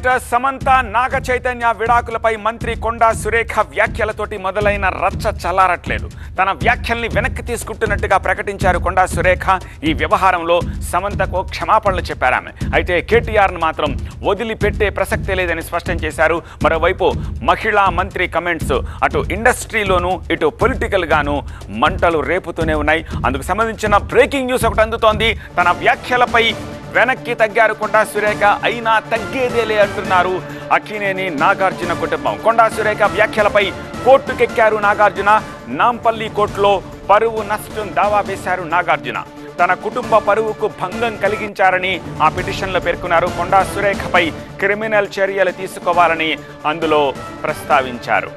Cricketer Samantha Naga Chaitanya విడాకులపై మంత్రి కొండా సురేఖ వ్యాఖ్యలతోటి మొదలైన రచ్చ చల్లారట్లేదు. తన వ్యాఖ్యల్ని వెనక్కి తీసుకుంటున్నట్టుగా ప్రకటించారు కొండా సురేఖ. ఈ వ్యవహారంలో సమంతకు క్షమాపణలు చెప్పారామె అయితే కేటీఆర్ను మాత్రం వదిలిపెట్టే ప్రసక్తే లేదని స్పష్టం చేశారు. మరోవైపు మహిళా మంత్రి కమెంట్స్ అటు ఇండస్ట్రీలోనూ ఇటు పొలిటికల్గాను మంటలు రేపుతూనే ఉన్నాయి. అందుకు సంబంధించిన బ్రేకింగ్ న్యూస్ ఒకటి అందుతోంది. తన వ్యాఖ్యలపై వెనక్కి తగ్గారు కొండా సురేఖ అయినా తగ్గేదేలే అంటున్నారు అక్కినేని నాగార్జున కుటుంబం. కొండా సురేఖ వ్యాఖ్యలపై కోర్టుకెక్కారు నాగార్జున. నాంపల్లి కోర్టులో పరువు నష్టం దావా వేశారు నాగార్జున. తన కుటుంబ పరువుకు భంగం కలిగించారని ఆ పిటిషన్లో పేర్కొన్నారు. కొండా సురేఖపై క్రిమినల్ చర్యలు తీసుకోవాలని అందులో ప్రస్తావించారు.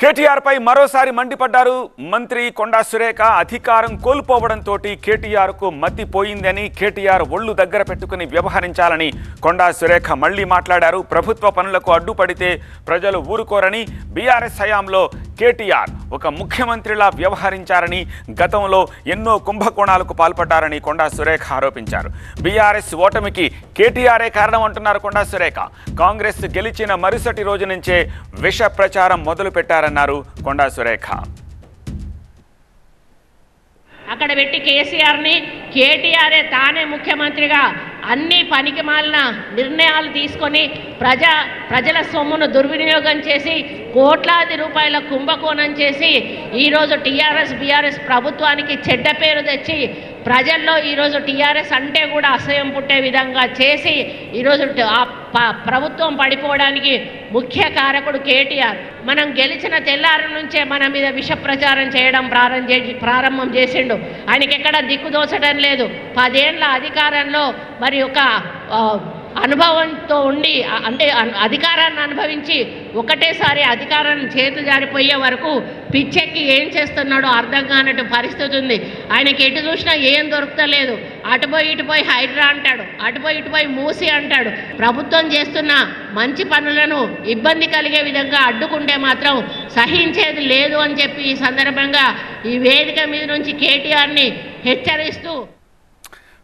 కేటీఆర్ పై మరోసారి మండిపడ్డారు మంత్రి కొండా సురేఖ. అధికారం కోల్పోవడంతో కేటీఆర్కు మతిపోయిందని కేటీఆర్ ఒళ్ళు దగ్గర పెట్టుకుని వ్యవహరించాలని కొండా సురేఖ మళ్ళీ మాట్లాడారు. ప్రభుత్వ పనులకు అడ్డుపడితే ప్రజలు ఊరుకోరని బీఆర్ఎస్ హయాంలో కేటీఆర్ ఒక ముఖ్యమంత్రిలా వ్యవహరించారని గతంలో ఎన్నో కుంభకోణాలకు పాల్పడ్డారని కొండా సురేఖ ఆరోపించారు. బీఆర్ఎస్ ఓటమికి కేటీఆరే కారణం అంటున్నారు కొండా సురేఖ. కాంగ్రెస్ గెలిచిన మరుసటి రోజు నుంచే విష ప్రచారం మొదలు పెట్టారన్నారు కొండా సురేఖ. అక్కడ పెట్టి కేసీఆర్ని కేటీఆరే తానే ముఖ్యమంత్రిగా అన్ని పనికి మాలిన నిర్ణయాలు తీసుకొని ప్రజా ప్రజల సొమ్మును దుర్వినియోగం చేసి కోట్లాది రూపాయల కుంభకోణం చేసి ఈరోజు టీఆర్ఎస్ బీఆర్ఎస్ ప్రభుత్వానికి చెడ్డ పేరు తెచ్చి ప్రజల్లో ఈరోజు టీఆర్ఎస్ అంటే కూడా అసహ్యం పుట్టే విధంగా చేసి ఈరోజు ఆ ప్రభుత్వం పడిపోవడానికి ముఖ్య కారకుడు కేటీఆర్. మనం గెలిచిన తెల్లారి నుంచే మన మీద విష ప్రచారం చేయడం ప్రారంభం చేసి ప్రారంభం చేసిండు. ఆయనకి ఎక్కడ దిక్కు దోచడం లేదు. పదేళ్ళ అధికారంలో మరి ఒక అనుభవంతో ఉండి అంటే అధికారాన్ని అనుభవించి ఒకటేసారి అధికారం చేతు జారిపోయే వరకు పిచ్చెక్కి ఏం చేస్తున్నాడో అర్థం కానట్టు పరిస్థితి ఉంది. ఆయనకి ఎటు చూసినా ఏం దొరుకుతలేదు. అటుపోయి ఇటుపోయి హైడ్రా అంటాడు. అటుపోయి ఇటుపోయి మూసి అంటాడు. ప్రభుత్వం చేస్తున్న మంచి పనులను ఇబ్బంది కలిగే విధంగా అడ్డుకుంటే మాత్రం సహించేది లేదు అని చెప్పి ఈ సందర్భంగా ఈ వేదిక మీద నుంచి కేటీఆర్ని హెచ్చరిస్తూ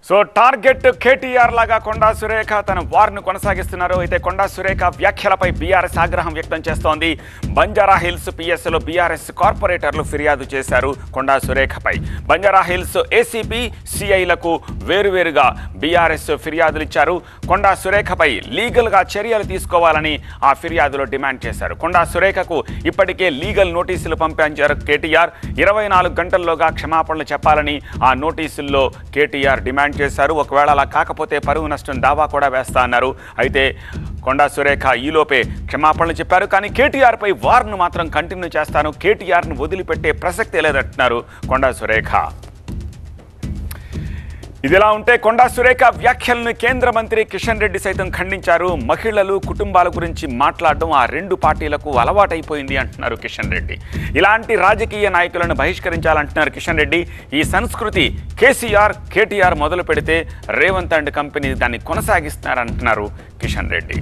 సో టార్గెట్ కేటీఆర్ లాగా కొండా సురేఖ తన వార్ను కొనసాగిస్తున్నారు. అయితే కొండా సురేఖ వ్యాఖ్యలపై బీఆర్ఎస్ ఆగ్రహం వ్యక్తం చేస్తోంది. బంజారా హిల్స్ పిఎస్లో బీఆర్ఎస్ కార్పొరేటర్లు ఫిర్యాదు చేశారు కొండా సురేఖపై. బంజారా హిల్స్ ఏసీపీ సిఐలకు వేరువేరుగా బీఆర్ఎస్ ఫిర్యాదులు ఇచ్చారు. కొండా సురేఖపై లీగల్గా చర్యలు తీసుకోవాలని ఆ ఫిర్యాదులో డిమాండ్ చేశారు. కొండా సురేఖకు ఇప్పటికే లీగల్ నోటీసులు పంపించారు కేటీఆర్. ఇరవై నాలుగు గంటల్లోగా క్షమాపణలు చెప్పాలని ఆ నోటీసుల్లో కేటీఆర్ డిమాండ్ చేశారు. ఒకవేళ అలా కాకపోతే పరువు నష్టం దావా కూడా వేస్తా అన్నారు. అయితే కొండా సురేఖ ఈలోపే క్షమాపణలు చెప్పారు. కానీ కేటీఆర్పై వార్ను మాత్రం కంటిన్యూ చేస్తాను. కేటీఆర్ను వదిలిపెట్టే ప్రసక్తే లేదంటున్నారు కొండా సురేఖ. ఇదిలా ఉంటే కొండా సురేఖ వ్యాఖ్యలను కేంద్ర మంత్రి కిషన్ రెడ్డి సైతం ఖండించారు. మహిళలు కుటుంబాల గురించి మాట్లాడడం ఆ రెండు పార్టీలకు అలవాటైపోయింది అంటున్నారు కిషన్ రెడ్డి. ఇలాంటి రాజకీయ నాయకులను బహిష్కరించాలంటున్నారు కిషన్ రెడ్డి. ఈ సంస్కృతి కేసీఆర్ కేటీఆర్ మొదలు పెడితే రేవంత్ అండ్ కంపెనీ దాన్ని కొనసాగిస్తున్నారంటున్నారు కిషన్ రెడ్డి.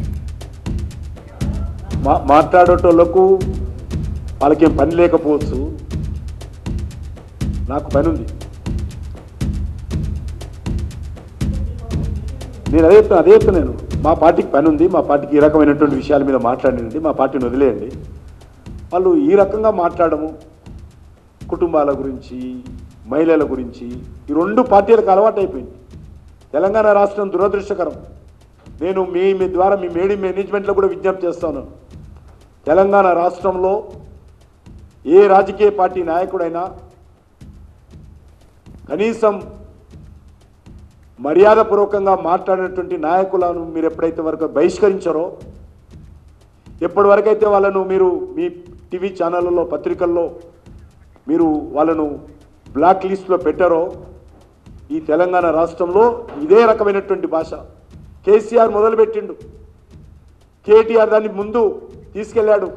మా వాళ్ళకేం పని లేకపోవచ్చు. నాకు పని ఉంది నేను అదే చెప్తాను అదే చెప్తాను నేను. మా పార్టీకి పని ఉంది మా పార్టీకి ఈ రకమైనటువంటి విషయాల మీద మాట్లాడండి మా పార్టీని వదిలేయండి. వాళ్ళు ఈ రకంగా మాట్లాడము. కుటుంబాల గురించి మహిళల గురించి ఈ రెండు పార్టీలకు అలవాటు అయిపోయింది. తెలంగాణ రాష్ట్రం దురదృష్టకరం. నేను మీ మీ ద్వారా మీ మేడి మేనేజ్మెంట్లో కూడా విజ్ఞప్తి చేస్తాను. తెలంగాణ రాష్ట్రంలో ఏ రాజకీయ పార్టీ నాయకుడైనా కనీసం మర్యాదపూర్వకంగా మాట్లాడినటువంటి నాయకులను మీరు ఎప్పుడైతే వరకు బహిష్కరించారో ఎప్పటి వరకైతే వాళ్ళను మీరు మీ టీవీ ఛానళ్ళలో పత్రికల్లో మీరు వాళ్ళను బ్లాక్ లిస్ట్లో పెట్టారో ఈ తెలంగాణ రాష్ట్రంలో ఇదే రకమైనటువంటి భాష. కేసీఆర్ మొదలుపెట్టిండు. కేటీఆర్ దాన్ని ముందు తీసుకెళ్ళాడు.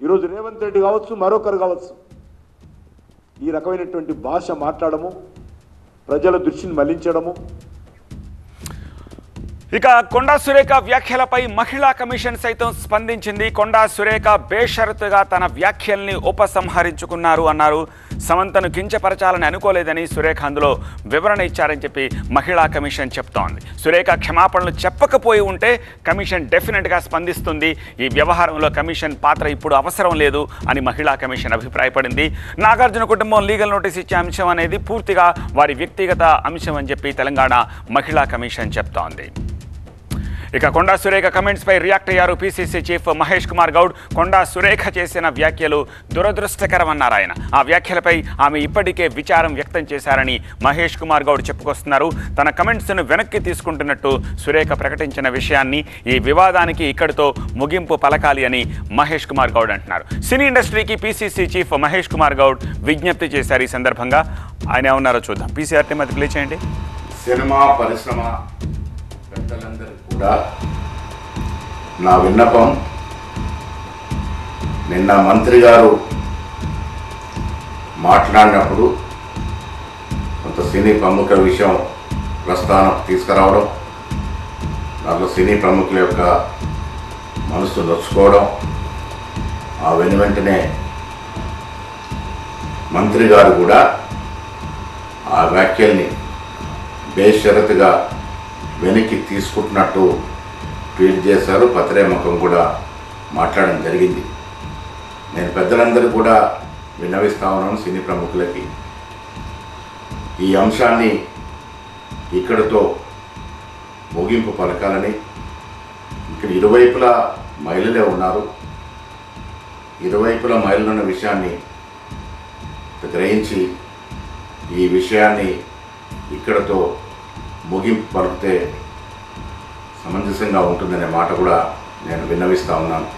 ఈరోజు రేవంత్ రెడ్డి కావచ్చు మరొకరు కావచ్చు. ఈ రకమైనటువంటి భాష మాట్లాడము ప్రజల దృష్టిని మళ్ళించడము ఇక కొండా సురేఖ వ్యాఖ్యలపై మహిళా కమిషన్ సైతం స్పందించింది. కొండా సురేఖ బేషరతుగా తన వ్యాఖ్యల్ని ఉపసంహరించుకున్నారు అన్నారు. సమంతను కించపరచాలని అనుకోలేదని సురేఖ అందులో వివరణ ఇచ్చారని చెప్పి మహిళా కమిషన్ చెప్తోంది. సురేఖ క్షమాపణలు చెప్పకపోయి ఉంటే కమిషన్ డెఫినెట్గా స్పందిస్తుంది. ఈ వ్యవహారంలో కమిషన్ పాత్ర ఇప్పుడు అవసరం లేదు అని మహిళా కమిషన్ అభిప్రాయపడింది. నాగార్జున కుటుంబం లీగల్ నోటీస్ ఇచ్చే అంశం అనేది పూర్తిగా వారి వ్యక్తిగత అంశం అని చెప్పి తెలంగాణ మహిళా కమిషన్ చెప్తోంది. ఇక కొండా సురేఖ కమెంట్స్ పై రియాక్ట్ అయ్యారు పీసీసీ చీఫ్ మహేష్ కుమార్ గౌడ్. కొండా సురేఖ చేసిన వ్యాఖ్యలు దురదృష్టకరమన్నారు ఆయన. ఆ వ్యాఖ్యలపై ఆమె ఇప్పటికే విచారం వ్యక్తం చేశారని మహేష్ కుమార్ గౌడ్ చెప్పుకొస్తున్నారు. తన కమెంట్స్ను వెనక్కి తీసుకుంటున్నట్టు సురేఖ ప్రకటించిన విషయాన్ని ఈ వివాదానికి ఇక్కడితో ముగింపు పలకాలి అని మహేష్ కుమార్ గౌడ్ అంటున్నారు. సినీ ఇండస్ట్రీకి పీసీసీ చీఫ్ మహేష్ కుమార్ గౌడ్ విజ్ఞప్తి చేశారు ఈ సందర్భంగా. ఆయన ఏమన్నారో చూద్దాం. పీసీఆర్టీ మధ్య ప్లే చేయండి. సినిమా పరిశ్రమ పెద్దలందరికీ కూడా నా విన్నపం నిన్న మంత్రి గారు మాట్లాడినప్పుడు కొంత సినీ ప్రముఖుల విషయం ప్రస్థానం తీసుకురావడం దాంట్లో సినీ ప్రముఖుల యొక్క మనసు నొచ్చుకోవడం ఆ వెను వెంటనే మంత్రి గారు కూడా ఆ వ్యాఖ్యల్ని బేషరతుగా వెనక్కి తీసుకుంటున్నట్టు ట్వీట్ చేశారు. పత్రేముఖం కూడా మాట్లాడడం జరిగింది. నేను పెద్దలందరూ కూడా విన్నవిస్తా ఉన్నాను సినీ ప్రముఖులకి. ఈ అంశాన్ని ఇక్కడితో ముగింపు పలకాలని. ఇక్కడ ఇరువైపులా మహిళలే ఉన్నారు. ఇరువైపులా మహిళలు ఉన్న విషయాన్ని గ్రహించి ఈ విషయాన్ని ఇక్కడతో ముగింపు పలికితే సమంజసంగా ఉంటుందనే మాట కూడా నేను విన్నవిస్తూ ఉన్నాను.